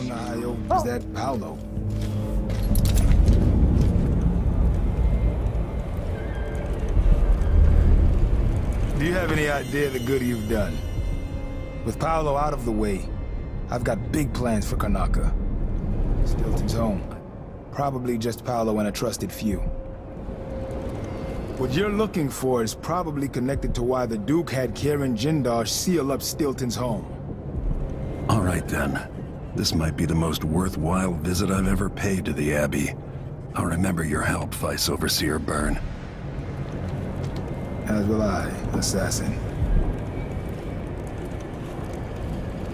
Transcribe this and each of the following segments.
Nahayo. Is that Paolo? Do you have any idea the good you've done? With Paolo out of the way, I've got big plans for Karnaca. Stilton's home. Probably just Paolo and a trusted few. What you're looking for is probably connected to why the Duke had Kirin Jindosh seal up Stilton's home. All right then. This might be the most worthwhile visit I've ever paid to the Abbey. I'll remember your help, Vice Overseer Byrne. As will I, assassin.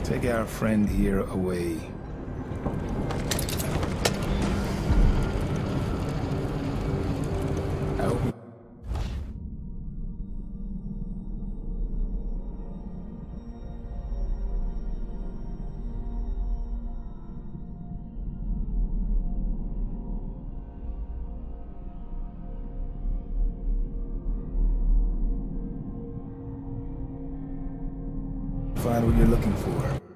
Take our friend here away. Find what you're looking for.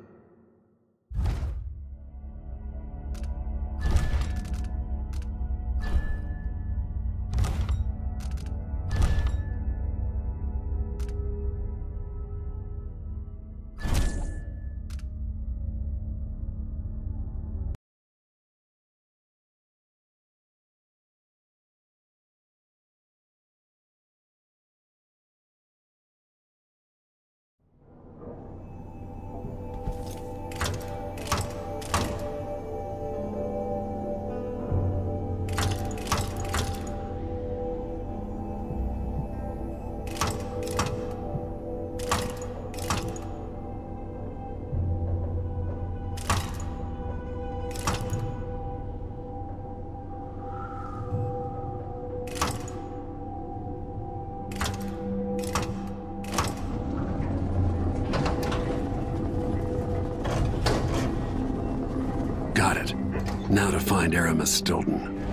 Got it. Now to find Aramis Stilton.